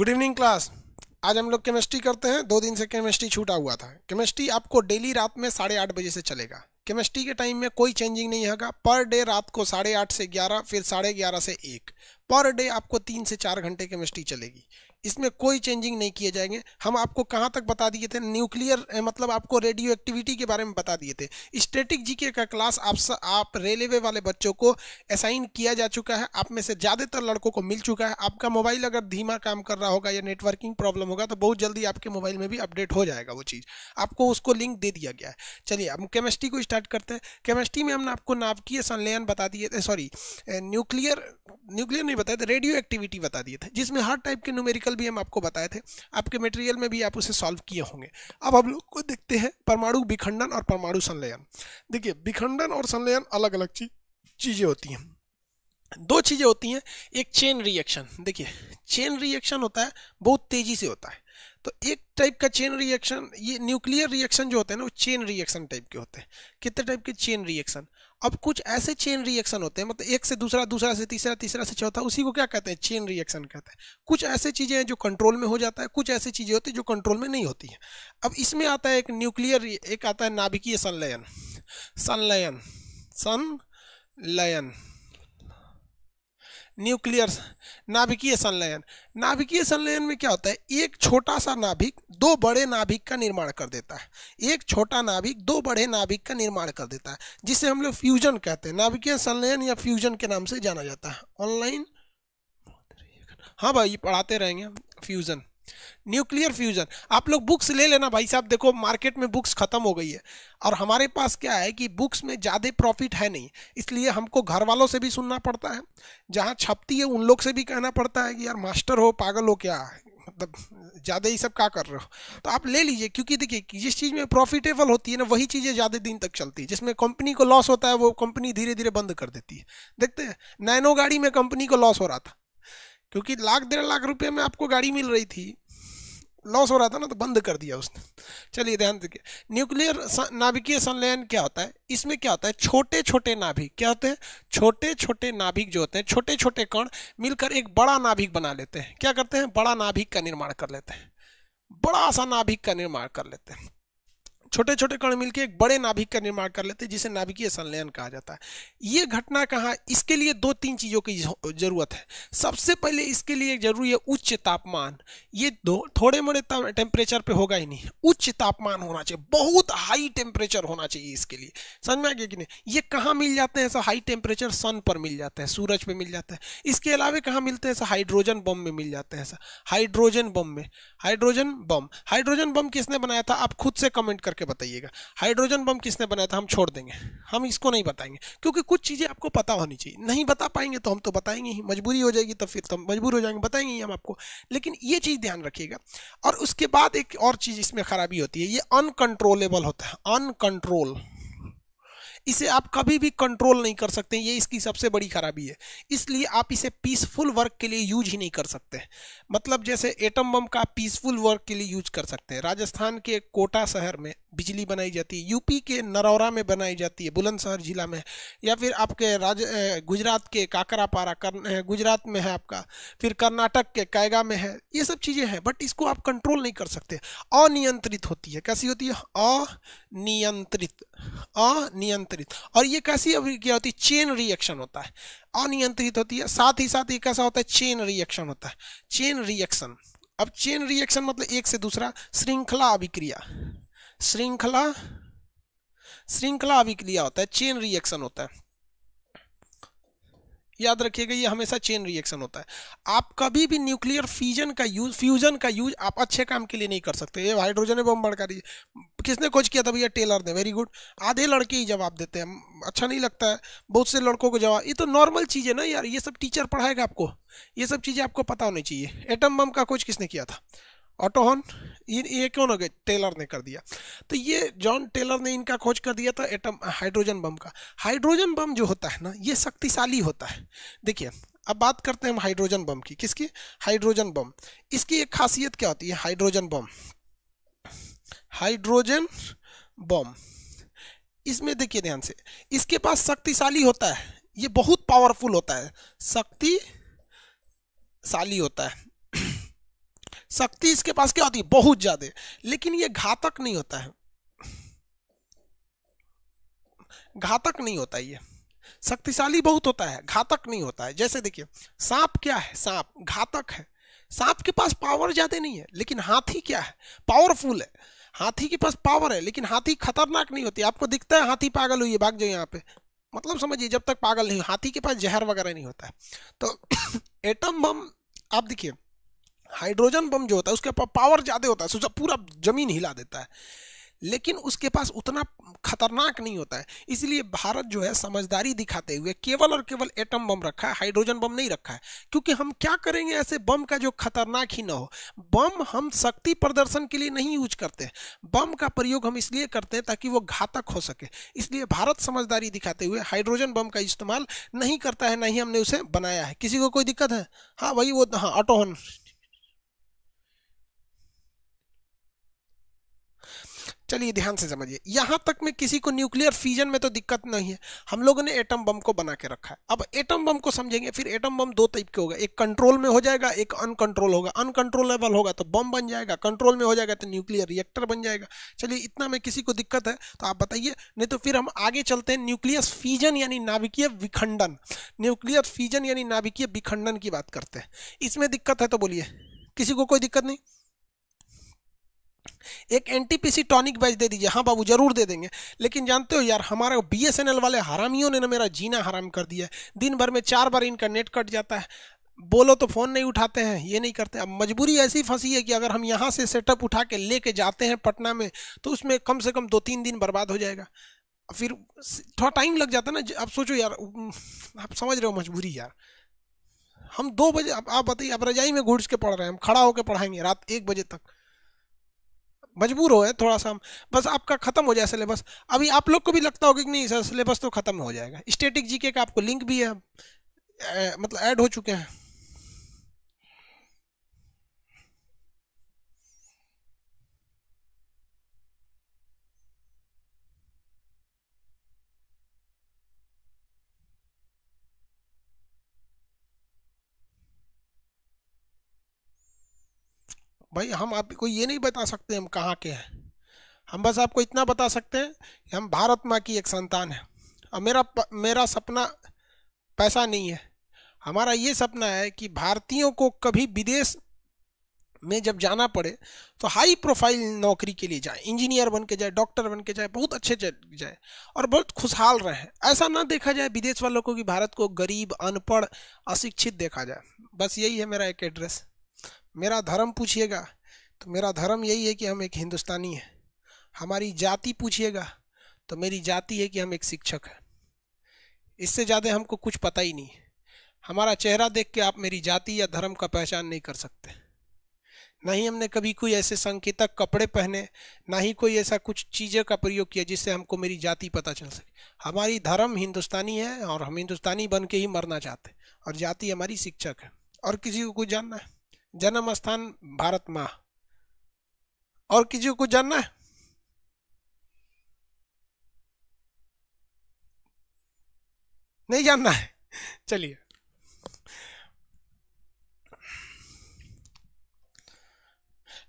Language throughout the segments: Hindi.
गुड इवनिंग क्लास आज हम लोग केमिस्ट्री करते हैं। दो दिन से केमिस्ट्री छूटा हुआ था। केमिस्ट्री आपको डेली रात में साढ़े आठ बजे से चलेगा। केमिस्ट्री के टाइम में कोई चेंजिंग नहीं होगा। पर डे रात को साढ़े आठ से ग्यारह, फिर साढ़े ग्यारह से एक। पर डे आपको तीन से चार घंटे केमिस्ट्री चलेगी। इसमें कोई चेंजिंग नहीं किए जाएँगे। हम आपको कहाँ तक बता दिए थे? न्यूक्लियर मतलब आपको रेडियो एक्टिविटी के बारे में बता दिए थे। स्टेटिक जीके का क्लास आप स, आप रेलवे वाले बच्चों को असाइन किया जा चुका है। आप में से ज़्यादातर लड़कों को मिल चुका है। आपका मोबाइल अगर धीमा काम कर रहा होगा या नेटवर्किंग प्रॉब्लम होगा तो बहुत जल्दी आपके मोबाइल में भी अपडेट हो जाएगा वो चीज़। आपको उसको लिंक दे दिया गया है। चलिए अब केमिस्ट्री को स्टार्ट करते हैं। केमिस्ट्री में हमने आपको नाभिकीय संलयन बता दिए थे सॉरी न्यूक्लियर न्यूक्लियर नहीं बताए थे रेडियो एक्टिविटी बता दिए थे जिसमें हर टाइप के न्यूमेरिकल भी हम आपको बताए थे, आपके मटेरियल में भी आप उसे सॉल्व किए होंगे। अब हम लोग को देखते हैं परमाणु विखंडन और परमाणु संलयन। देखिए, विखंडन और संलयन अलग अलग चीज़ चीज़ें होती हैं। दो चीज़ें होती हैं, एक चेन रिएक्शन देखिए चेन रिएक्शन होता है, बहुत तेज़ी से होता है। तो एक टाइप का चेन रिएक्शन ये न्यूक्लियर रिएक्शन जो होते हैं ना, वो चेन रिएक्शन टाइप के होते हैं। कितने टाइप के चेन रिएक्शन अब कुछ ऐसे चेन रिएक्शन होते हैं मतलब एक से दूसरा दूसरा से तीसरा तीसरा से चौथा, उसी को क्या कहते हैं? चेन रिएक्शन कहते हैं। कुछ ऐसे चीज़ें हैं जो कंट्रोल में हो जाता है, कुछ ऐसी चीज़ें होती हैं जो कंट्रोल में नहीं होती हैं। अब इसमें आता है एक न्यूक्लियर एक आता है नाभिकीय संलयन। संलयन। संलयन। न्यूक्लियर नाभिकीय संलयन। नाभिकीय संलयन में क्या होता है? एक छोटा सा नाभिक दो बड़े नाभिक का निर्माण कर देता है। एक छोटा नाभिक दो बड़े नाभिक का निर्माण कर देता है, जिसे हम लोग फ्यूजन कहते हैं। नाभिकीय संलयन या फ्यूजन के नाम से जाना जाता है। ऑनलाइन हाँ भाई पढ़ाते रहेंगे फ्यूजन। न्यूक्लियर फ्यूजन आप लोग बुक्स ले लेना भाई साहब, देखो मार्केट में बुक्स खत्म हो गई है। और हमारे पास क्या है कि बुक्स में ज़्यादा प्रॉफिट है नहीं। इसलिए हमको घर वालों से भी सुनना पड़ता है। जहाँ छपती है, उन लोग से भी कहना पड़ता है कि यार मास्टर हो, पागल हो क्या? मतलब ज़्यादा ही सब क्या कर रहे हो? तो आप ले लीजिए, क्योंकि देखिए, जिस चीज़ में प्रॉफिटेबल होती है ना, वही चीज़ें ज़्यादा दिन तक चलती है। जिसमें कंपनी को लॉस होता है, वो कंपनी धीरे धीरे बंद कर देती है। देखते हैं, नैनो गाड़ी में कंपनी को लॉस हो रहा था। क्योंकि लाख डेढ़ लाख रुपए में आपको गाड़ी मिल रही थी। लॉस हो रहा था ना तो बंद कर दिया उसने। चलिए ध्यान देखिए न्यूक्लियर नाभिकीय संलयन क्या होता है? इसमें क्या होता है? छोटे छोटे नाभिक। क्या होते हैं? छोटे छोटे नाभिक जो होते हैं छोटे छोटे कण मिलकर एक बड़ा नाभिक बना लेते हैं। क्या करते हैं? बड़ा नाभिक का निर्माण कर लेते हैं। बड़ा सा नाभिक का निर्माण कर लेते हैं। छोटे छोटे कण मिलकर एक बड़े नाभिक का निर्माण कर लेते हैं, जिसे नाभिकीय संलयन कहा जाता है। ये घटना कहाँ, इसके लिए दो तीन चीज़ों की ज़रूरत है। सबसे पहले इसके लिए ज़रूरी है उच्च तापमान। ये दो थोड़े मोड़े टेम्परेचर पे होगा ही नहीं। उच्च तापमान होना चाहिए, बहुत हाई टेम्परेचर होना चाहिए इसके लिए। समझ में आ गया कि नहीं? ये कहाँ मिल जाते हैं ऐसा हाई टेम्परेचर सन पर मिल जाते हैं, सूरज पर मिल जाता है। इसके अलावा कहाँ मिलते हैं ऐसा हाइड्रोजन बम में मिल जाते हैं ऐसा। हाइड्रोजन बम में। हाइड्रोजन बम हाइड्रोजन बम किसने बनाया था? आप खुद से कमेंट करके करके बताइएगा। हाइड्रोजन बम किसने बनाया था? हम छोड़ देंगे। हम इसको नहीं बताएँगे। क्योंकि कुछ चीज़ें आपको पता होनी चाहिए। नहीं बता पाएँगे तो हम तो बताएँगे ही। मजबूरी हो जाएगी तो फिर तो मजबूर हो जाएँगे। बताएँगे ही हम आपको। लेकिन ये चीज़ ध्यान रखिएगा। और उसके बाद एक और चीज़ इसमें खराबी होती है। ये अनकंट्रोलेबल होता है। अनकंट्रोल इसे आप कभी भी कंट्रोल नहीं कर सकते। ये इसकी सबसे बड़ी खराबी है। इसलिए आप इसे पीसफुल वर्क के लिए यूज़ ही नहीं कर सकते। मतलब जैसे एटम बम का पीसफुल वर्क के लिए यूज़ कर सकते हैं। राजस्थान के कोटा शहर में बिजली बनाई जाती है, यूपी के नरौरा में बनाई जाती है, बुलंदशहर जिला में। या फिर आपके राज गुजरात के काकरापारा कर गुजरात में है आपका, फिर कर्नाटक के कैगा में है, ये सब चीज़ें हैं, बट इसको आप कंट्रोल नहीं कर सकते। अनियंत्रित होती है। कैसी होती है? अनियंत्रित अनियंत्रित। और ये कैसी क्या होती है? चेन रिएक्शन होता है। अनियंत्रित होती है, साथ ही साथ ये कैसा होता है? चेन रिएक्शन होता है। Chain reaction. अब चेन रिएक्शन मतलब एक से दूसरा श्रृंखला अभिक्रिया। श्रृंखला श्रृंखला अभिक्रिया होता है चेन रिएक्शन होता है। याद रखिएगा, ये हमेशा चेन रिएक्शन होता है। आप कभी भी न्यूक्लियर फ्यूजन का यूज़ फ्यूजन का यूज़ आप अच्छे काम के लिए नहीं कर सकते। ये हाइड्रोजन बम बढ़ कर किसने खोज किया था भैया? टेलर ने। वेरी गुड आधे लड़के ही जवाब देते हैं। अच्छा नहीं लगता है। बहुत से लड़कों को जवाब, ये तो नॉर्मल चीज़ है ना यार। ये सब टीचर पढ़ाएगा आपको। ये सब चीज़ें आपको पता होनी चाहिए। एटम बम का खोज किसने किया था? ऑटोहॉन ये ये क्यों ना टेलर ने कर दिया। तो ये जॉन टेलर ने इनका खोज कर दिया था एटम हाइड्रोजन बम का। हाइड्रोजन बम जो होता है ना, ये शक्तिशाली होता है। देखिए, अब बात करते हैं हम हाइड्रोजन बम की। किसकी? हाइड्रोजन बम इसकी एक खासियत क्या होती है? हाइड्रोजन बम हाइड्रोजन बम इसमें देखिए ध्यान से, इसके पास शक्तिशाली होता है। ये बहुत पावरफुल होता है। शक्तिशाली होता है। शक्ति इसके पास क्या होती? है बहुत ज़्यादा। लेकिन ये घातक नहीं होता है। घातक नहीं होता ये। शक्तिशाली बहुत होता है, घातक नहीं होता है। जैसे देखिए, सांप क्या है? सांप घातक है। सांप के पास पावर ज़्यादा नहीं है, लेकिन हाथी क्या है? पावरफुल है। हाथी के पास पावर है, लेकिन हाथी खतरनाक नहीं होती। आपको दिखता है हाथी पागल हुई है, भाग जाए यहाँ पे। मतलब समझिए, जब तक पागल नहीं हाथी के पास जहर वगैरह नहीं होता है। तो एटम बम आप देखिए हाइड्रोजन बम जो होता है, उसके पास पावर ज़्यादा होता है पूरा ज़मीन हिला देता है। लेकिन उसके पास उतना खतरनाक नहीं होता है। इसलिए भारत जो है, समझदारी दिखाते हुए केवल और केवल एटम बम रखा है हाइड्रोजन बम नहीं रखा है। क्योंकि हम क्या करेंगे ऐसे बम का जो खतरनाक ही ना हो? बम हम शक्ति प्रदर्शन के लिए नहीं यूज़ करते बम का प्रयोग हम इसलिए करते हैं ताकि वो घातक हो सके। इसलिए भारत समझदारी दिखाते हुए हाइड्रोजन बम का इस्तेमाल नहीं करता है, ना ही हमने उसे बनाया है। किसी को कोई दिक्कत है? हाँ वही वो हाँ ऑटोहन चलिए ध्यान से समझिए, यहाँ तक में किसी को न्यूक्लियर फ्यूजन में तो दिक्कत नहीं है। हम लोगों ने एटम बम को बना के रखा है। अब एटम बम को समझेंगे, फिर एटम बम दो टाइप के होगा। एक कंट्रोल में हो जाएगा, एक अनकंट्रोल होगा। अनकंट्रोलेबल होगा तो बम बन जाएगा कंट्रोल में हो जाएगा तो न्यूक्लियर रिएक्टर बन जाएगा। चलिए, इतना में किसी को दिक्कत है तो आप बताइए। नहीं तो फिर हम आगे चलते हैं न्यूक्लियस फीजन यानी नाभिकीय विखंडन। न्यूक्लियर फीजन यानी नाभिकीय विखंडन की बात करते हैं। इसमें दिक्कत है तो बोलिए। किसी को कोई दिक्कत नहीं? एक एनटीपीसी टॉनिक बैच दे दीजिए। हाँ बाबू, ज़रूर दे देंगे। लेकिन जानते हो यार, हमारे बीएसएनएल वाले हरामियों ने ना मेरा जीना हराम कर दिया है। दिन भर में चार बार इनका नेट कट जाता है। बोलो तो फ़ोन नहीं उठाते हैं, ये नहीं करते। अब मजबूरी ऐसी फंसी है कि अगर हम यहाँ से सेटअप उठा के लेके जाते हैं पटना में तो उसमें कम से कम दो तीन दिन बर्बाद हो जाएगा। फिर थोड़ा टाइम लग जाता है ना आप सोचो यार आप समझ रहे हो मजबूरी यार। हम दो बजे आप बताइए आप रजाई में घुस के पढ़ रहे हैं, हम खड़ा होकर पढ़ाएँगे रात एक बजे तक। मजबूर हो है थोड़ा सा बस आपका खत्म हो जाए सिलेबस। अभी आप लोग को भी लगता होगा कि नहीं, सर, सिलेबस तो खत्म हो जाएगा। स्टेटिक जीके का आपको लिंक भी है मतलब ऐड हो चुके हैं। भाई, हम आपको ये नहीं बता सकते हम कहाँ के हैं। हम बस आपको इतना बता सकते हैं कि हम भारत माँ की एक संतान है। और मेरा मेरा सपना पैसा नहीं है। हमारा ये सपना है कि भारतीयों को कभी विदेश में जब जाना पड़े तो हाई प्रोफ़ाइल नौकरी के लिए जाए, इंजीनियर बन के जाए, डॉक्टर बन के जाए, बहुत अच्छे जाए और बहुत खुशहाल रहे। ऐसा ना देखा जाए विदेश वालों को कि भारत को गरीब, अनपढ़, अशिक्षित देखा जाए। बस यही है मेरा एक एड्रेस मेरा धर्म पूछिएगा। तो मेरा धर्म यही है कि हम एक हिंदुस्तानी हैं। हमारी जाति पूछिएगा तो मेरी जाति है कि हम एक शिक्षक हैं। इससे ज़्यादा हमको कुछ पता ही नहीं। हमारा चेहरा देख के आप मेरी जाति या धर्म का पहचान नहीं कर सकते। ना ही हमने कभी कोई ऐसे संकेतक कपड़े पहने, ना ही कोई ऐसा कुछ चीज़ों का प्रयोग किया जिससे हमको मेरी जाति पता चल सके। हमारी धर्म हिंदुस्तानी है और हम हिंदुस्तानी बन के ही मरना चाहते और जाति हमारी शिक्षक है। और किसी को कुछ जानना है? जन्म स्थान भारत माँ। और किसी को जानना है? नहीं जानना है। चलिए।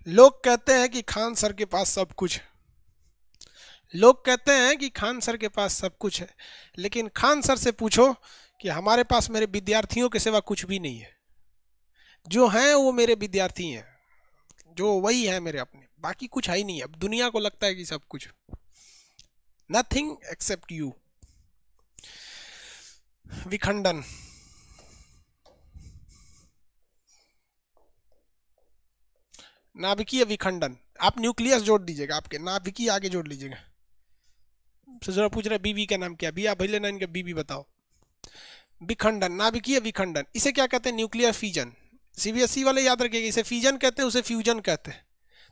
लोग कहते हैं कि खान सर के पास सब कुछ है। लोग कहते हैं कि खान सर के पास सब कुछ है। लेकिन खान सर से पूछो कि हमारे पास मेरे विद्यार्थियों के सिवा कुछ भी नहीं है। जो हैं वो मेरे विद्यार्थी हैं, जो वही है मेरे अपने। बाकी कुछ है ही नहीं। अब दुनिया को लगता है कि सब कुछ। नथिंग एक्सेप्ट यू विखंडन। नाभिकीय विखंडन। आप न्यूक्लियस जोड़ दीजिएगा आपके। नाभिकीय आगे जोड़ लीजिएगा। जरा पूछ रहे बीबी का नाम क्या? भैया भैया ना इनका बीबी बताओ। विखंडन, नाभिकीय विखंडन। इसे क्या कहते हैं? Nuclear fission. सीबीएसई e वाले याद रखिएगा इसे फ्यूजन कहते हैं, उसे फ्यूजन कहते हैं।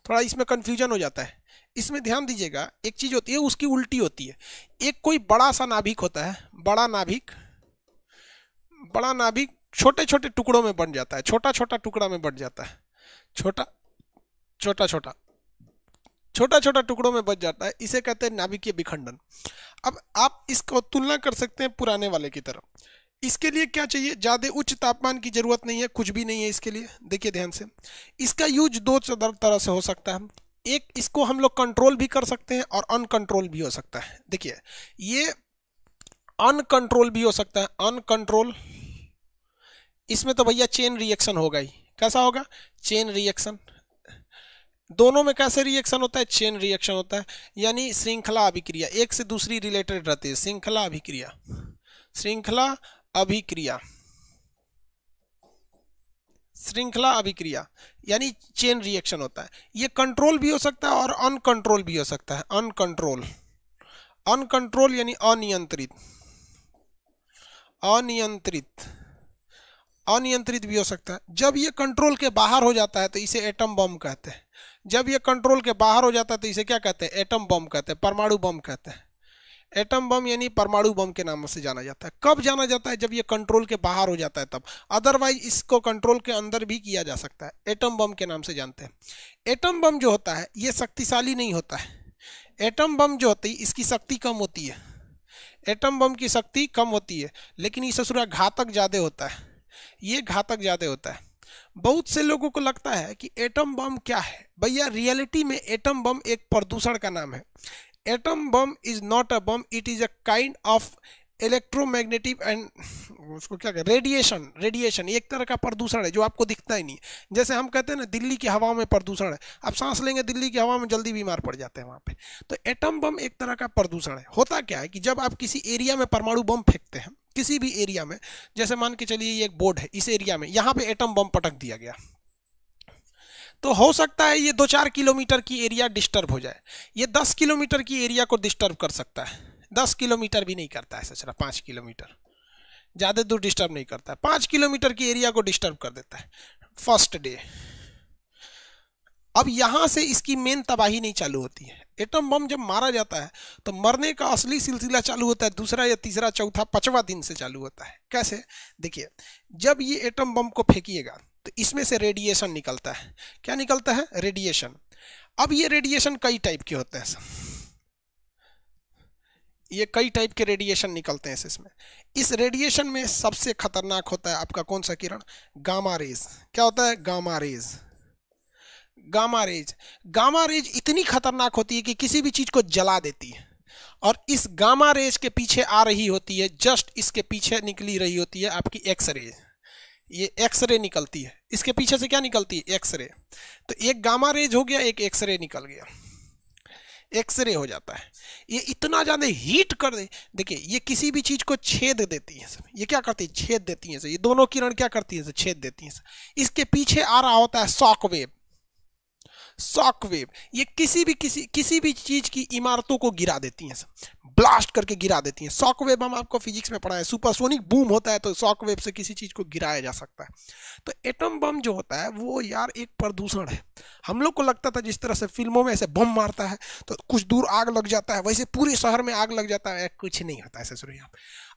थोड़ा इसमें कन्फ्यूज़न हो जाता है। इसमें ध्यान दीजिएगा, एक चीज़ होती है, उसकी उल्टी होती है। एक कोई बड़ा सा नाभिक होता है, बड़ा नाभिक बड़ा नाभिक छोटे छोटे टुकड़ों में बन जाता है छोटा छोटा टुकड़ा में बन जाता है। छोटा छोटा छोटा छोटा छोटा टुकड़ों में बच जाता है, इसे कहते हैं नाभिकीय विखंडन। अब आप इसको तुलना कर सकते हैं पुराने वाले की तरफ़। इसके लिए क्या चाहिए? ज़्यादा उच्च तापमान की ज़रूरत नहीं है, कुछ भी नहीं है इसके लिए। देखिए ध्यान से। इसका यूज़ दो तरह से हो सकता है। एक, इसको हम लोग कंट्रोल भी कर सकते हैं और अनकंट्रोल भी हो सकता है। देखिए, ये अनकंट्रोल भी हो सकता है। अनकंट्रोल इसमें तो भैया चेन रिएक्शन होगा ही। कैसा होगा? चेन रिएक्शन दोनों में कैसे रिएक्शन होता है? चेन रिएक्शन होता है। यानी श्रृंखला अभिक्रिया। एक से दूसरी रिलेटेड रहती है। श्रृंखला अभिक्रिया। श्रृंखला अभिक्रिया। श्रृंखला अभिक्रिया, यानी चेन रिएक्शन होता है। ये कंट्रोल भी हो सकता है और अनकंट्रोल भी हो सकता है। अनकंट्रोल अनकंट्रोल यानी अनियंत्रित। अनियंत्रित। अनियंत्रित भी हो सकता है। जब ये कंट्रोल के बाहर हो जाता है तो इसे एटम बम कहते हैं। जब ये कंट्रोल के बाहर हो जाता है तो इसे क्या कहते हैं? एटम बम कहते हैं। परमाणु बम कहते हैं। एटम बम यानी परमाणु बम के नाम से जाना जाता है। कब जाना जाता है? जब ये कंट्रोल के बाहर हो जाता है तब। अदरवाइज़ इसको कंट्रोल के अंदर भी किया जा सकता है। एटम बम के नाम से जानते हैं। एटम बम जो होता है, ये शक्तिशाली नहीं होता है। एटम बम जो होती है, इसकी शक्ति कम होती है। एटम बम की शक्ति कम होती है, लेकिन ये ससुरा घातक ज़्यादा होता है। ये घातक ज़्यादा होता है। बहुत से लोगों को लगता है कि एटम बम क्या है? भैया रियलिटी में एटम बम एक प्रदूषण का नाम है। Atom bomb is not a bomb it is a kind of electromagnetic and उसको क्या कहते रेडिएशन रेडिएशन एक तरह का प्रदूषण है जो आपको दिखता ही नहीं। जैसे हम कहते हैं ना, दिल्ली की हवा में प्रदूषण है। आप सांस लेंगे, दिल्ली की हवा में जल्दी बीमार पड़ जाते हैं वहाँ पे। तो एटम बम एक तरह का प्रदूषण है। होता क्या है कि जब आप किसी एरिया में परमाणु बम फेंकते हैं, किसी भी एरिया में, जैसे मान के चलिए ये एक बोर्ड है, इस एरिया में, यहाँ पे एटम बम पटक दिया गया। तो हो सकता है ये दो चार किलोमीटर की एरिया डिस्टर्ब हो जाए। ये दस किलोमीटर की एरिया को डिस्टर्ब कर सकता है। दस किलोमीटर भी नहीं करता है सचरा, पाँच किलोमीटर। ज़्यादा दूर डिस्टर्ब नहीं करता है। पाँच किलोमीटर की एरिया को डिस्टर्ब कर देता है। First day. अब यहाँ से इसकी मेन तबाही नहीं चालू होती है। एटम बम जब मारा जाता है तो मरने का असली सिलसिला चालू होता है, दूसरा या तीसरा, चौथा, पांचवा दिन से चालू होता है। कैसे? देखिए, जब ये एटम बम को फेंकिएगा तो इसमें से रेडिएशन निकलता है। क्या निकलता है? रेडिएशन अब ये रेडिएशन कई टाइप के होते हैं ये कई टाइप के रेडिएशन निकलते हैं इसमें। इस रेडिएशन में सबसे खतरनाक होता है आपका कौन सा किरण? गामा रेज क्या होता है? Gamma rays gamma rays gamma rays इतनी खतरनाक होती है कि किसी भी चीज़ को जला देती है। और इस गामा रेज के पीछे आ रही होती है जस्ट इसके पीछे निकली रही होती है आपकी एक्स रेज ये एक्स रे निकलती है। इसके पीछे से क्या निकलती है? एक्सरे। तो एक गामा रेज हो गया, एक एक्सरे निकल गया। एक्सरे हो जाता है। ये इतना ज़्यादा हीट कर दे। देखिए, ये किसी भी चीज़ को छेद देती है सर ये क्या करती है? छेद देती है सर ये दोनों किरण क्या करती है सर छेद देती है सर इसके पीछे आ रहा होता है शॉक वेव। सॉक वेव ये किसी भी, किसी किसी भी चीज़ की इमारतों को गिरा देती हैं ब्लास्ट करके गिरा देती हैं। सॉक वेव हम आपको फिजिक्स में पढ़ा है सुपरसोनिक बूम होता है तो शॉक वेव से किसी चीज़ को गिराया जा सकता है। तो एटम बम जो होता है, वो यार एक प्रदूषण है। हम लोग को लगता था जिस तरह से फ़िल्मों में ऐसे बम मारता है तो कुछ दूर आग लग जाता है, वैसे पूरे शहर में आग लग जाता है। कुछ नहीं होता ऐसे सुनिए आप।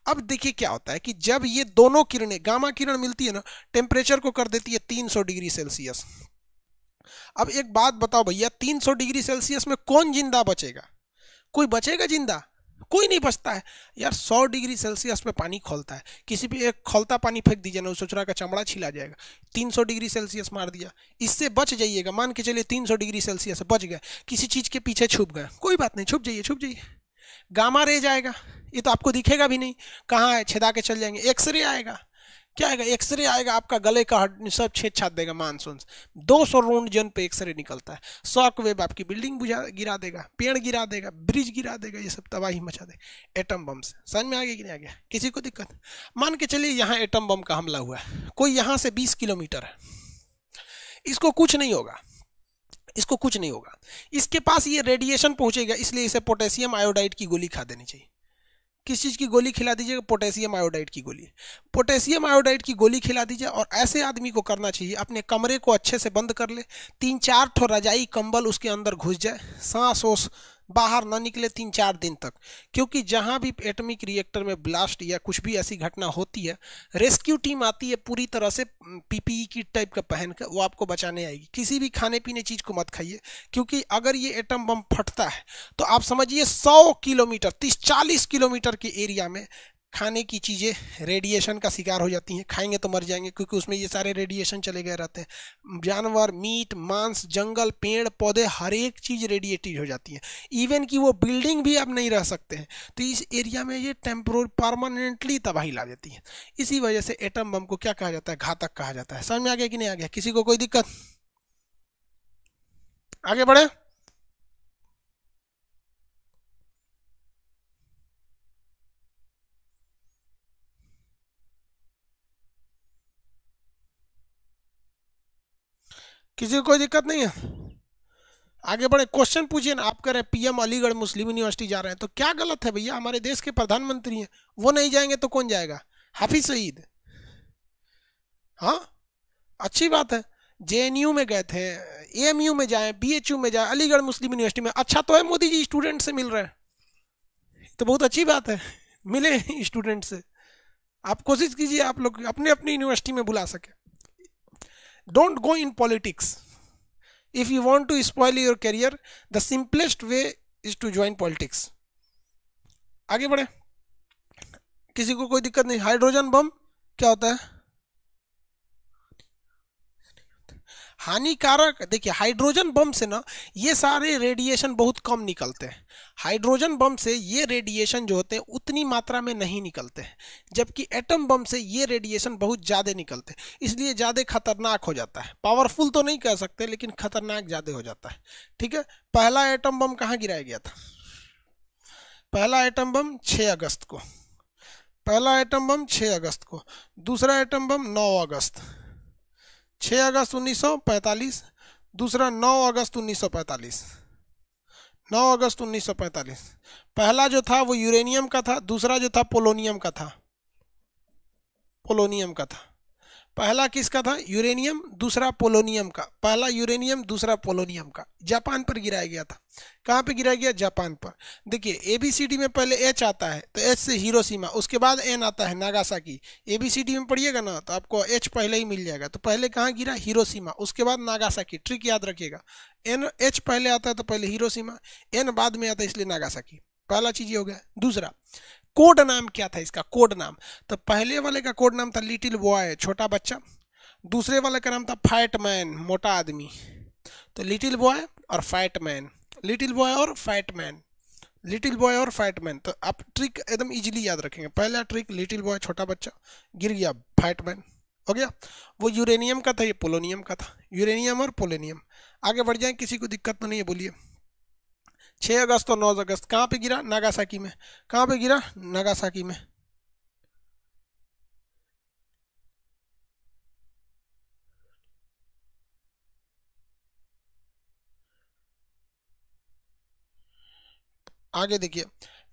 अब देखिए क्या होता है कि जब ये दोनों किरणें, गामा किरण मिलती है ना टेम्परेचर को कर देती है 300 डिग्री सेल्सियस अब एक बात बताओ भैया 300 डिग्री सेल्सियस में कौन ज़िंदा बचेगा? कोई बचेगा ज़िंदा? कोई नहीं बचता है। यार 100 डिग्री सेल्सियस में पानी खोलता है। किसी भी एक खोलता पानी फेंक दीजिए ना, उस चुरा का चमड़ा छिला जाएगा। 300 डिग्री सेल्सियस मार दिया। इससे बच जाइएगा। मान के चलिए 300 डिग्री सेल्सियस बच गए किसी चीज़ के पीछे छुप गए कोई बात नहीं, छुप जाइए छुप जाइए। गामा रे जाएगा। ये तो आपको दिखेगा भी नहीं। कहाँ है? छेदा के चल जाएँगे। एक्सरे आएगा। क्या आएगा? एक्सरे आएगा, आपका गले का सब छेद छाद देगा, मानसून दो सौ रोड जन पे एक्सरे निकलता है। शॉक वेब आपकी बिल्डिंग बुझा, गिरा देगा, पेड़ गिरा देगा, ब्रिज गिरा देगा, ये सब तबाही मचा देगा एटम बम से। समझ में आ गया कि नहीं आ गया? किसी को दिक्कत? मान के चलिए, यहाँ एटम बम का हमला हुआ है। कोई यहाँ से बीस किलोमीटर है। इसको कुछ नहीं होगा। इसको कुछ नहीं होगा। इसके पास ये रेडिएशन पहुंचेगा, इसलिए इसे पोटेशियम आयोडाइड की गोली खा देनी चाहिए। किस चीज़ की गोली खिला दीजिएगा पोटेशियम आयोडाइड की गोली। पोटेशियम आयोडाइड की गोली खिला दीजिए और ऐसे आदमी को करना चाहिए, अपने कमरे को अच्छे से बंद कर ले, तीन चार ठो रजाई कंबल उसके अंदर घुस जाए, सांस ओस बाहर ना निकले तीन चार दिन तक। क्योंकि जहाँ भी एटमिक रिएक्टर में ब्लास्ट या कुछ भी ऐसी घटना होती है, रेस्क्यू टीम आती है पूरी तरह से पीपीई किट टाइप का पहन कर वो आपको बचाने आएगी। किसी भी खाने पीने चीज़ को मत खाइए, क्योंकि अगर ये एटम बम फटता है तो आप समझिए सौ किलोमीटर, तीस चालीस किलोमीटर के एरिया में खाने की चीज़ें रेडिएशन का शिकार हो जाती हैं। खाएँगे तो मर जाएँगे, क्योंकि उसमें ये सारे रेडिएशन चले गए रहते हैं। जानवर, मीट, मांस, जंगल, पेड़, पौधे, हर एक चीज़ रेडिएटिव हो जाती है। इवन कि वो बिल्डिंग भी अब नहीं रह सकते हैं। तो इस एरिया में ये टेम्प्रो परमानेंटली तबाही ला देती है। इसी वजह से एटम बम को क्या कहा जाता है? घातक कहा जाता है। समझ में आ गया कि नहीं आ गया? किसी को कोई दिक्कत? आगे बढ़े। किसी को कोई दिक्कत नहीं है। आगे बढ़े क्वेश्चन पूछिए ना, आप कह रहे पीएम अलीगढ़ मुस्लिम यूनिवर्सिटी जा रहे हैं। तो क्या गलत है भैया? हमारे देश के प्रधानमंत्री हैं। वो नहीं जाएँगे तो कौन जाएगा? हाफिज सईद। हाँ? अच्छी बात है। जेएनयू में गए थे ए में जाए बी में जाए, अलीगढ़ मुस्लिम यूनिवर्सिटी में। अच्छा तो है, मोदी जी स्टूडेंट से मिल रहे हैं। तो बहुत अच्छी बात है। मिले स्टूडेंट से। आप कोशिश कीजिए आप लोग अपने अपनी यूनिवर्सिटी में बुला सके। Don't go in politics if you want to spoil your career the simplest way is to join politics आगे बढ़े किसी को कोई दिक्कत नहीं हाइड्रोजन बम क्या होता है हानिकारक, देखिए, हाइड्रोजन बम से ना, ये सारे रेडिएशन बहुत कम निकलते हैं। हाइड्रोजन बम से ये रेडिएशन जो होते हैं, उतनी मात्रा में नहीं निकलते हैं। जबकि एटम बम से ये रेडिएशन बहुत ज़्यादा निकलते हैं। इसलिए ज़्यादा खतरनाक हो जाता है। पावरफुल तो नहीं कह सकते, लेकिन खतरनाक ज़्यादा हो जाता है। ठीक है? पहला एटम बम कहाँ गिराया गया था? पहला एटम बम छः अगस्त को। पहला एटम बम छः अगस्त को। दूसरा एटम बम नौ अगस्त। 6 अगस्त 1945 दूसरा 9 अगस्त 1945 9 अगस्त 1945 पहला जो था वो यूरेनियम का था, दूसरा जो था पोलोनियम का था। पोलोनियम का था। पहला किसका था? यूरेनियम, दूसरा पोलोनियम का। पहला यूरेनियम, दूसरा पोलोनियम का। जापान पर गिराया गया था। कहाँ पे गिराया गया? जापान पर। देखिए एबीसीडी में पहले एच आता है तो एच से हिरोशिमा उसके बाद एन आता है नागासाकी एबीसीडी में पढ़िएगा ना तो आपको एच पहले ही मिल जाएगा। तो पहले कहाँ गिरा? हिरोशिमा उसके बाद नागासाकी ट्रिक याद रखिएगा। एन एच पहले आता है तो पहले हिरोशिमा एन बाद में आता है, इसलिए नागासाकी पहला चीज़ ये हो गया। दूसरा कोड नाम क्या था इसका? कोड नाम। तो पहले वाले का कोड नाम था लिटिल बॉय, छोटा बच्चा। दूसरे वाले का नाम था फैट मैन, मोटा आदमी। तो लिटिल बॉय और फैट मैन। लिटिल बॉय और फैट मैन। लिटिल बॉय और फैट मैन। तो आप ट्रिक एकदम इजीली याद रखेंगे। पहला ट्रिक, लिटिल बॉय, छोटा बच्चा। गिर गया, फैट मैन। हो गया? वो यूरेनियम का था, ये पोलोनियम का था। यूरेनियम और पोलोनियम। आगे बढ़ जाए, किसी को दिक्कत तो नहीं है, बोलिए। छः अगस्त और नौ अगस्त, कहाँ पे गिरा? नागासाकी में। कहाँ पे गिरा? नागासाकी में। आगे देखिए,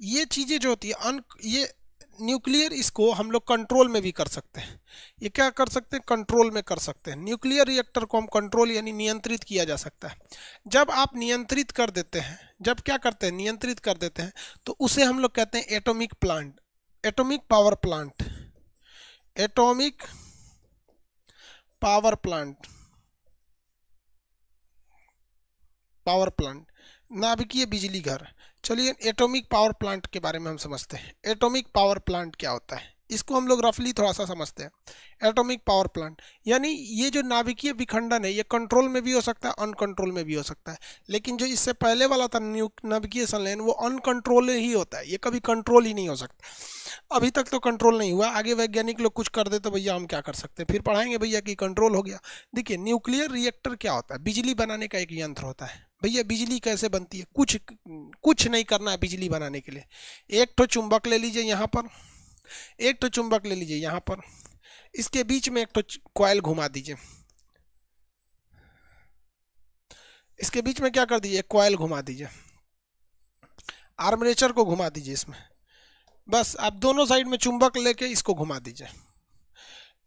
ये चीज़ें जो होती है, अन, ये न्यूक्लियर इसको हम लोग कंट्रोल में भी कर सकते हैं। ये क्या कर सकते हैं? कंट्रोल में कर सकते हैं। न्यूक्लियर रिएक्टर को हम कंट्रोल यानी नियंत्रित किया जा सकता है। जब आप नियंत्रित कर देते हैं, जब क्या करते हैं? नियंत्रित कर देते हैं तो उसे हम लोग कहते हैं atomic plant atomic power plant atomic power plant power plant नाभिकीय बिजली घर। चलिए एटॉमिक पावर प्लांट के बारे में हम समझते हैं। एटॉमिक पावर प्लांट क्या होता है? इसको हम लोग रफली थोड़ा सा समझते हैं। एटॉमिक पावर प्लांट, यानी ये जो नाभिकीय विखंडन है, ये कंट्रोल में भी हो सकता है अनकंट्रोल में भी हो सकता है। लेकिन जो इससे पहले वाला था नाभिकीय संलयन, वो अनकंट्रोल ही होता है। ये कभी कंट्रोल ही नहीं हो सकता। अभी तक तो कंट्रोल नहीं हुआ। आगे वैज्ञानिक लोग कुछ कर दे तो भैया हम क्या कर सकते हैं? फिर पढ़ाएँगे भैया कि कंट्रोल हो गया। देखिए न्यूक्लियर रिएक्टर क्या होता है? बिजली बनाने का एक यंत्र होता है। भैया बिजली कैसे बनती है? कुछ कुछ नहीं करना है बिजली बनाने के लिए। एक तो चुंबक ले लीजिए यहाँ पर। एक तो चुंबक ले लीजिए यहाँ पर। इसके बीच में एक तो क्वाइल घुमा दीजिए। इसके बीच में क्या कर दीजिए? कॉयल घुमा दीजिए। आर्मरेचर को घुमा दीजिए इसमें। बस आप दोनों साइड में चुंबक लेके इसको घुमा दीजिए।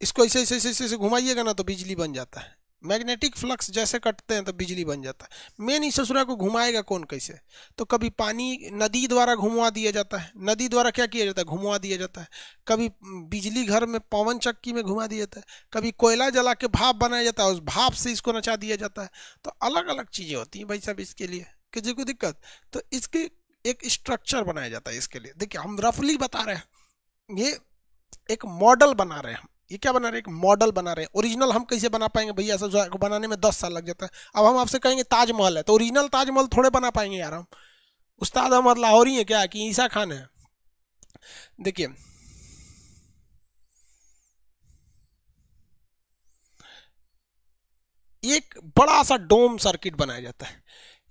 इसको ऐसे ऐसे ऐसे ऐसे घुमाइएगा ना तो बिजली बन जाता है। मैग्नेटिक फ्लक्स जैसे कटते हैं तो बिजली बन जाता है। मेन इस ससुरा को घुमाएगा कौन कैसे? तो कभी पानी नदी द्वारा घुमवा दिया जाता है। नदी द्वारा क्या किया जाता है? घुमवा दिया जाता है। कभी बिजली घर में पवन चक्की में घुमा दिया जाता है। कभी कोयला जला के भाप बनाया जाता है, उस भाप से इसको नचा दिया जाता है। तो अलग अलग चीज़ें होती हैं भाई साहब इसके लिए। किसी को दिक्कत तो इसके एक स्ट्रक्चर बनाया जाता है इसके लिए। देखिए, हम रफली बता रहे हैं। ये एक मॉडल बना रहे हैं हम। ये क्या बना रहे हैं? एक मॉडल बना रहे हैं। ओरिजिनल हम कैसे बना पाएँगे भैया? ऐसा बनाने में दस साल लग जाता है। अब हम आपसे कहेंगे ताजमहल है तो ओरिजिनल ताजमहल थोड़े बना पाएँगे यार हम। उस्ताद अहमद लाहौरी है क्या? कि ईसा खान है। देखिए, एक बड़ा सा डोम सर्किट बनाया जाता है।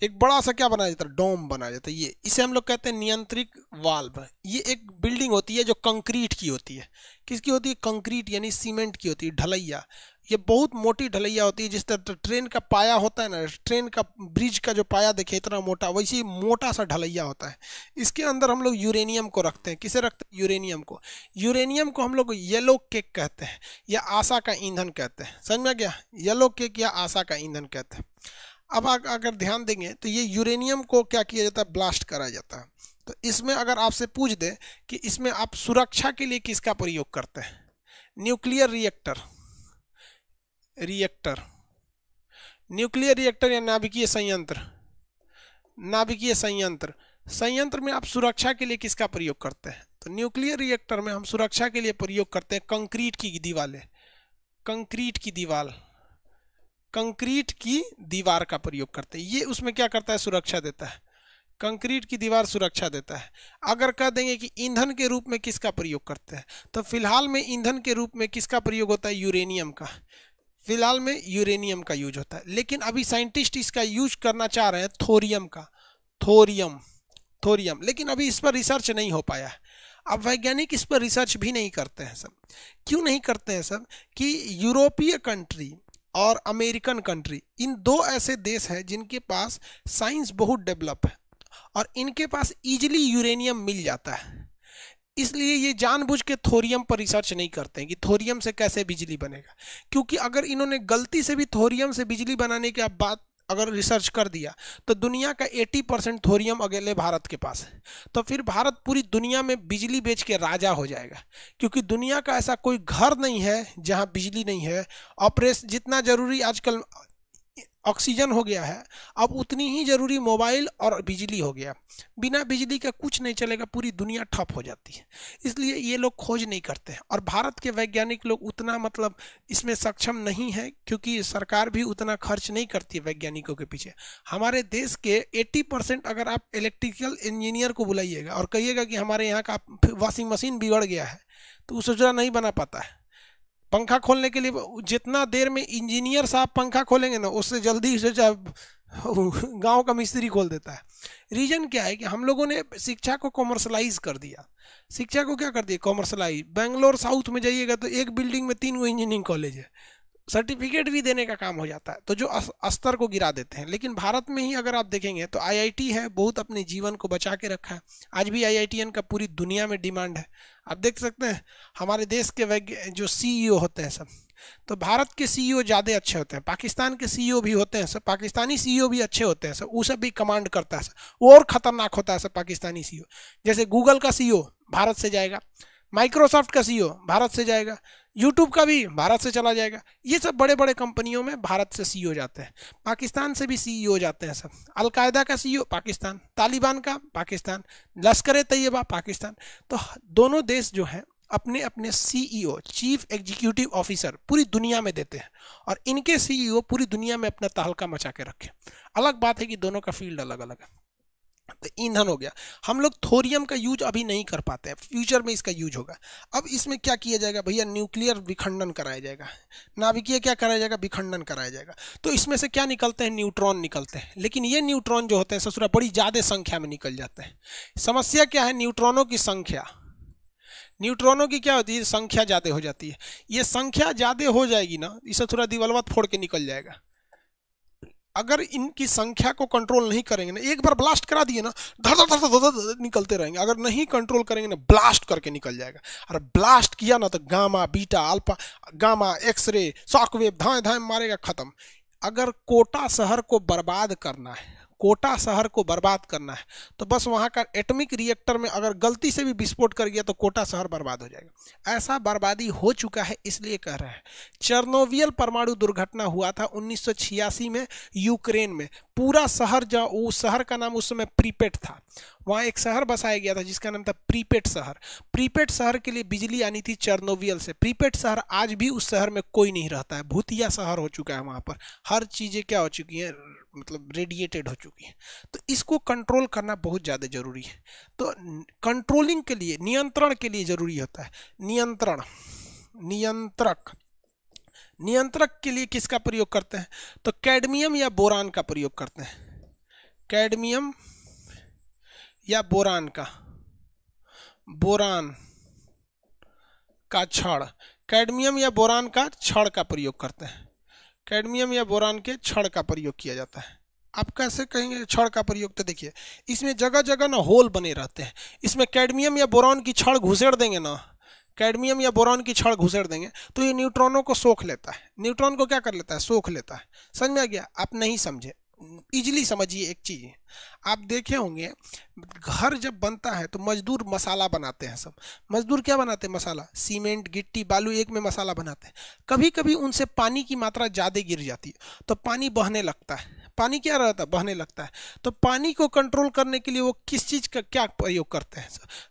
एक बड़ा सा क्या बनाया जाता है? डोम बनाया जाता है। ये, इसे हम लोग कहते हैं नियंत्रित वाल्व। ये एक बिल्डिंग होती है जो कंक्रीट की होती है। किसकी होती है? कंक्रीट यानी सीमेंट की होती है, ढलैया। ये बहुत मोटी ढलैया होती है, जिस तरह ट्रेन का पाया होता है ना, ट्रेन का ब्रिज का जो पाया देखे इतना मोटा, वैसे ही मोटा सा ढलैया होता है। इसके अंदर हम लोग यूरेनियम को रखते हैं। किसे रखते हैं? यूरेनियम को। यूरेनियम को हम लोग येलो केक कहते हैं, या आशा का ईंधन कहते हैं। समझ में गया? येलो केक या आशा का ईंधन कहते हैं। अब अगर ध्यान देंगे तो ये यूरेनियम को क्या किया जाता है? ब्लास्ट करा जाता है। तो इसमें अगर आपसे पूछ दे कि इसमें आप सुरक्षा के लिए किसका प्रयोग करते हैं? Nuclear reactor. Reactor. Nuclear reactor या नाभिकीय संयंत्र। नाभिकीय संयंत्र। संयंत्र में आप सुरक्षा के लिए किसका प्रयोग करते हैं? तो न्यूक्लियर रिएक्टर में हम सुरक्षा के लिए प्रयोग करते हैं कंक्रीट की दीवारें कंक्रीट की दीवार कंक्रीट की दीवार का प्रयोग करते हैं। ये उसमें क्या करता है? सुरक्षा देता है। कंक्रीट की दीवार सुरक्षा देता है। अगर कह देंगे कि ईंधन के रूप में किसका प्रयोग करते हैं? तो फ़िलहाल में ईंधन के रूप में किसका प्रयोग होता है? यूरेनियम का। फ़िलहाल में यूरेनियम का यूज़ होता है। लेकिन अभी साइंटिस्ट इसका यूज़ करना चाह रहे हैं थोरियम का। थोरियम। थोरियम। लेकिन अभी इस पर रिसर्च नहीं हो पाया है। अब वैज्ञानिक इस पर रिसर्च भी नहीं करते हैं सब। क्यों नहीं करते हैं सब? कि यूरोपीय कंट्री और अमेरिकन कंट्री। इन दो ऐसे देश हैं जिनके पास साइंस बहुत डेवलप है और इनके पास इजीली यूरेनियम मिल जाता है। इसलिए ये जानबूझ के थोरियम पर रिसर्च नहीं करते हैं कि थोरियम से कैसे बिजली बनेगा। क्योंकि अगर इन्होंने गलती से भी थोरियम से बिजली बनाने की आप बात अगर रिसर्च कर दिया तो दुनिया का 80 परसेंट थोरियम अकेले भारत के पास है। तो फिर भारत पूरी दुनिया में बिजली बेच के राजा हो जाएगा, क्योंकि दुनिया का ऐसा कोई घर नहीं है जहाँ बिजली नहीं है। ऑपरेशन जितना ज़रूरी आजकल ऑक्सीजन हो गया है, अब उतनी ही ज़रूरी मोबाइल और बिजली हो गया। बिना बिजली का कुछ नहीं चलेगा, पूरी दुनिया ठप हो जाती है। इसलिए ये लोग खोज नहीं करते हैं। और भारत के वैज्ञानिक लोग उतना मतलब इसमें सक्षम नहीं है, क्योंकि सरकार भी उतना खर्च नहीं करती है वैज्ञानिकों के पीछे। हमारे देश के 80 परसेंट अगर आप इलेक्ट्रिकल इंजीनियर को बुलाइएगा और कहिएगा कि हमारे यहाँ का वॉशिंग मशीन बिगड़ गया है तो उस नहीं बना पाता है। पंखा खोलने के लिए जितना देर में इंजीनियर साहब पंखा खोलेंगे ना, उससे जल्दी से गाँव का मिस्त्री खोल देता है। रीजन क्या है कि हम लोगों ने शिक्षा को कॉमर्शलाइज कर दिया। शिक्षा को क्या कर दिया? कॉमर्शलाइज बेंगलोर साउथ में जाइएगा तो एक बिल्डिंग में तीन गो इंजीनियरिंग कॉलेज है। सर्टिफिकेट भी देने का काम हो जाता है तो जो स्तर को गिरा देते हैं। लेकिन भारत में ही अगर आप देखेंगे तो आईआईटी है, बहुत अपने जीवन को बचा के रखा है। आज भी आईआईटीएन का पूरी दुनिया में डिमांड है। आप देख सकते हैं, हमारे देश के जो सीईओ होते हैं सब तो भारत के सीईओ ज़्यादा अच्छे होते हैं, पाकिस्तान के सीईओ भी होते हैं, सब पाकिस्तानी सीईओ भी अच्छे होते हैं, सब, वो सब भी कमांड करता है वो और ख़तरनाक होता है, सब पाकिस्तानी सीईओ जैसे गूगल का सीईओ भारत से जाएगा माइक्रोसॉफ्ट का सीईओ भारत से जाएगा यूट्यूब का भी भारत से चला जाएगा। ये सब बड़े बड़े कंपनियों में भारत से सीईओ जाते हैं। पाकिस्तान से भी सीईओ जाते हैं सब। अलकायदा का सीईओ पाकिस्तान, तालिबान का पाकिस्तान, लश्कर तैयबा पाकिस्तान। तो दोनों देश जो हैं अपने अपने सीईओ चीफ एग्जीक्यूटिव ऑफिसर पूरी दुनिया में देते हैं और इनके सीईओ पूरी दुनिया में अपना तहलका मचा के रखे। अलग बात है कि दोनों का फ़ील्ड अलग अलग है। ईंधन हो गया। हम लोग थोरियम का यूज़ अभी नहीं कर पाते हैं। फ्यूचर में इसका यूज़ होगा। अब इसमें क्या किया जाएगा भैया? न्यूक्लियर विखंडन कराया जाएगा। नाभिकीय क्या कराया जाएगा? विखंडन कराया जाएगा। तो इसमें से क्या निकलते हैं? न्यूट्रॉन निकलते हैं। लेकिन ये न्यूट्रॉन जो होते हैं ससुरा, बड़ी ज़्यादा संख्या में निकल जाते हैं। समस्या क्या है? न्यूट्रॉनों की संख्या। न्यूट्रॉनों की क्या होती है? संख्या ज़्यादा हो जाती है। ये संख्या ज़्यादा हो जाएगी ना इसे थोड़ा दिवलवत फोड़ के निकल जाएगा। अगर इनकी संख्या को कंट्रोल नहीं करेंगे ना, एक बार ब्लास्ट करा दिए ना धर धर धर धर धर निकलते रहेंगे। अगर नहीं कंट्रोल करेंगे ना ब्लास्ट करके निकल जाएगा। और ब्लास्ट किया ना तो gamma beta alpha gamma X-ray shockwave धाए धाए मारेगा, खत्म। अगर कोटा शहर को बर्बाद करना है कोटा शहर को बर्बाद करना है। तो बस वहाँ का एटमिक रिएक्टर में अगर गलती से भी विस्फोट कर गया तो कोटा शहर बर्बाद हो जाएगा। ऐसा बर्बादी हो चुका है, इसलिए कह रहे हैं। चर्नोवियल परमाणु दुर्घटना हुआ था उन्नीस सौ छियासी में यूक्रेन में। पूरा शहर जो उस शहर का नाम उस समय प्रीपेड था। वहाँ एक शहर बसाया गया था जिसका नाम था प्रीपेड शहर। प्रीपेड शहर के लिए बिजली आनी थी चर्नोवियल से। प्रीपेड शहर आज भी उस शहर में कोई नहीं रहता है। भूतिया शहर हो चुका है वहाँ पर। हर चीज़ें क्या हो चुकी हैं? मतलब रेडिएटेड हो चुकी है। तो इसको कंट्रोल करना बहुत ज़्यादा ज़रूरी है। तो कंट्रोलिंग के लिए, नियंत्रण के लिए ज़रूरी होता है। नियंत्रण, नियंत्रक। नियंत्रक के लिए किसका प्रयोग करते हैं? तो कैडमियम या बोरान का प्रयोग करते हैं। कैडमियम या बोरान का। बोरान का छड़। कैडमियम या बोरान का छड़ का प्रयोग करते हैं। कैडमियम या बोरान के छड़ का प्रयोग किया जाता है। आप कैसे कहेंगे छड़ का प्रयोग? तो देखिए, इसमें जगह जगह ना होल बने रहते हैं। इसमें कैडमियम या बोरान की छड़ घुसेड़ देंगे ना, कैडमियम या बोरान की छड़ घुसेड़ देंगे तो ये न्यूट्रॉनों को सोख लेता है। न्यूट्रॉन को क्या कर लेता है? सोख लेता है। समझ में आ गया? आप नहीं समझे। इजिली समझिए एक चीज़। आप देखे होंगे, घर जब बनता है तो मजदूर मसाला बनाते हैं सब। मजदूर क्या बनाते हैं मसाला? सीमेंट, गिट्टी, बालू एक में मसाला बनाते हैं। कभी कभी उनसे पानी की मात्रा ज़्यादा गिर जाती है तो पानी बहने लगता है। पानी क्या रहता है? बहने लगता है। तो पानी को कंट्रोल करने के लिए वो किस चीज़ का क्या प्रयोग करते हैं?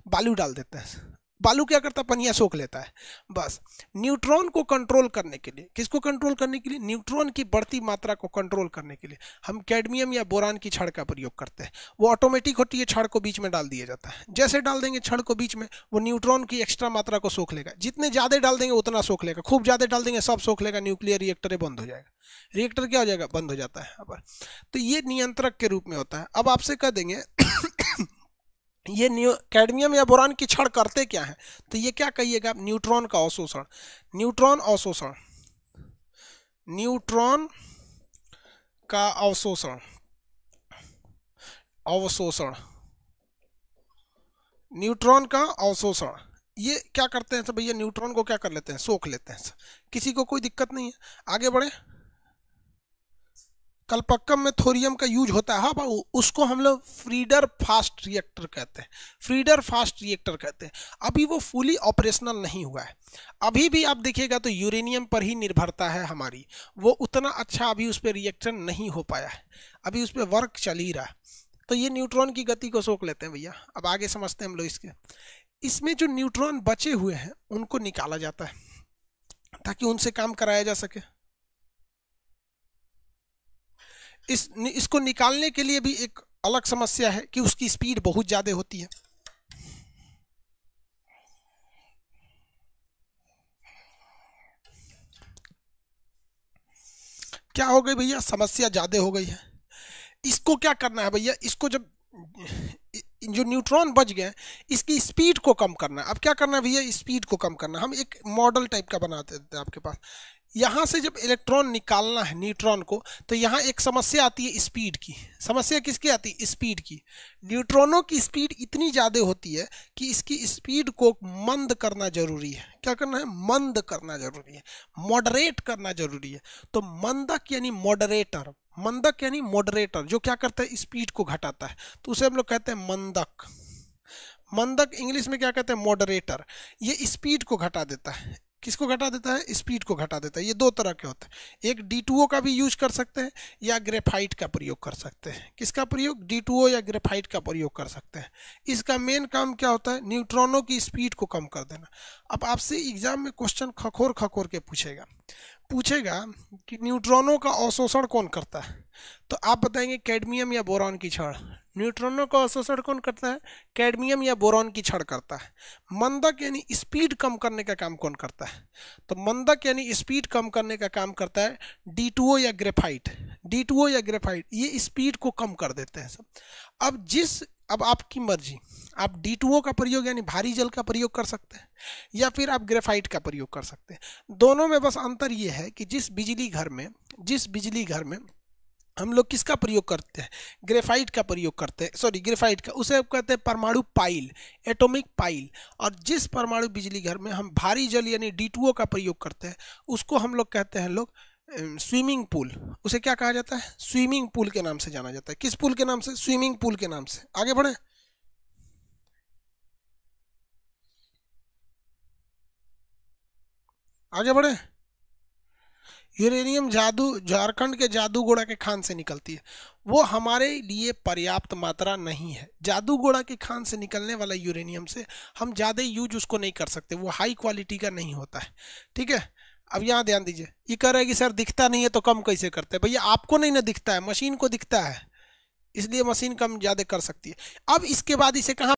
बालू डाल देते हैं। बालू क्या करता है? पनिया सोख लेता है। बस। न्यूट्रॉन को कंट्रोल करने के लिए। किसको कंट्रोल करने के लिए? न्यूट्रॉन की बढ़ती मात्रा को कंट्रोल करने के लिए। हम कैडमियम या बोरान की छड़ का प्रयोग करते हैं। वो ऑटोमेटिक होती है, छड़ को बीच में डाल दिया जाता है। जैसे डाल देंगे छड़ को बीच में, वो न्यूट्रॉन की एक्स्ट्रा मात्रा को सोख लेगा। जितने ज़्यादा डाल देंगे, उतना सोख लेगा। खूब ज़्यादा डाल देंगे, सब सोख लेगा। न्यूक्लियर रिएक्टर बंद हो जाएगा। रिएक्टर क्या हो जाएगा? बंद हो जाता है। तो ये नियंत्रक के रूप में होता है। अब आपसे कह देंगे ये न्यू कैडमियम या बोरान की क्षण करते क्या है? तो ये क्या कहिएगा न्यूट्रॉन का अवशोषण। न्यूट्रॉन अवशोषण। न्यूट्रॉन का अवशोषण। अवशोषण। न्यूट्रॉन का अवशोषण। ये क्या करते हैं सब भैया? न्यूट्रॉन को क्या कर लेते हैं? सोख लेते हैं किसी को कोई दिक्कत नहीं है। आगे बढ़े। कल्पक्कम में थोरियम का यूज़ होता है। हाँ उसको हम लोग फ्रीडर फास्ट रिएक्टर कहते हैं। फ्रीडर फास्ट रिएक्टर कहते हैं। अभी वो फुली ऑपरेशनल नहीं हुआ है। अभी भी आप देखिएगा तो यूरेनियम पर ही निर्भरता है हमारी। वो उतना अच्छा अभी उस पर रिएक्शन नहीं हो पाया है। अभी उस पर वर्क चल ही रहा है। तो ये न्यूट्रॉन की गति को सोख लेते हैं भैया। अब आगे समझते हैं हम लोग इसके। इसमें जो न्यूट्रॉन बचे हुए हैं, उनको निकाला जाता है। ताकि उनसे काम कराया जा सके। इस, इसको निकालने के लिए भी एक अलग समस्या है कि उसकी स्पीड बहुत ज़्यादा होती है। क्या हो गई भैया? समस्या ज़्यादा हो गई है। इसको क्या करना है भैया? इसको जब जो न्यूट्रॉन बच गए, इसकी स्पीड को कम करना है। अब क्या करना है भैया? स्पीड को कम करना हम एक मॉडल टाइप का बनाते हैं आपके पास। यहाँ से जब इलेक्ट्रॉन निकालना है न्यूट्रॉन को तो यहाँ एक समस्या आती है स्पीड की। समस्या किसकी आती है? स्पीड की। न्यूट्रॉनों की स्पीड इतनी ज़्यादा होती है कि इसकी स्पीड को मंद करना ज़रूरी है। क्या करना है? मंद करना ज़रूरी है। मॉडरेट करना ज़रूरी है। तो मंदक यानी मॉडरेटर मंदक यानी मॉडरेटर जो क्या करता है? स्पीड को घटाता है। तो उसे हम लोग कहते हैं मंदक। मंदक इंग्लिश में क्या कहते हैं? मॉडरेटर ये स्पीड को घटा देता है। किसको घटा देता है? स्पीड को घटा देता है। ये दो तरह के होते हैं। एक डी का भी यूज़ कर सकते हैं या ग्रेफाइट का प्रयोग कर सकते हैं। किसका प्रयोग? डी या ग्रेफाइट का प्रयोग कर सकते हैं। इसका मेन काम क्या होता है? न्यूट्रॉनों की स्पीड को कम कर देना। अब आपसे एग्ज़ाम में क्वेश्चन खखोर खखोर के पूछेगा। पूछेगा कि न्यूट्रॉनों का अवशोषण कौन करता है? तो आप बताएँगे कैडमियम या बोरॉन की छड़। न्यूट्रॉनों का अवशोषण कौन करता है? कैडमियम या बोरॉन की छड़ करता है। मंदक यानी स्पीड कम करने का काम कौन करता है? तो मंदक यानी स्पीड कम करने का काम करता है डी या ग्रेफाइट। डी या ग्रेफाइट, ये स्पीड को कम कर देते हैं सब। अब जिस अब आपकी मर्ज़ी। आप डी का प्रयोग यानी भारी जल का प्रयोग कर सकते हैं, या फिर आप ग्रेफाइट का प्रयोग कर सकते हैं। दोनों में बस अंतर ये है कि जिस बिजली घर में, जिस बिजली घर में हम लोग किसका प्रयोग करते हैं? ग्रेफाइट का प्रयोग करते हैं सॉरी ग्रेफाइट का, उसे कहते हैं परमाणु पाइल एटॉमिक पाइल और जिस परमाणु बिजली घर में हम भारी जल यानी डी का प्रयोग करते हैं, उसको हम लोग कहते हैं लोग स्विमिंग पूल, उसे क्या कहा जाता है? स्विमिंग पूल के नाम से जाना जाता है। किस पूल के नाम से? स्विमिंग पूल के नाम से। आगे बढ़े। आगे बढ़े। यूरेनियम जादू, झारखंड के जादूगोड़ा के खान से निकलती है। वो हमारे लिए पर्याप्त मात्रा नहीं है। जादूगोड़ा के खान से निकलने वाला यूरेनियम से हम ज़्यादा यूज़ उसको नहीं कर सकते। वो हाई क्वालिटी का नहीं होता है। ठीक है? अब यहाँ ध्यान दीजिए, ये कह रहा है कि सर दिखता नहीं है तो कम कैसे करते हैं? भैया आपको नहीं ना दिखता है, मशीन को दिखता है, इसलिए मशीन कम ज़्यादा कर सकती है। अब इसके बाद इसे कहाँ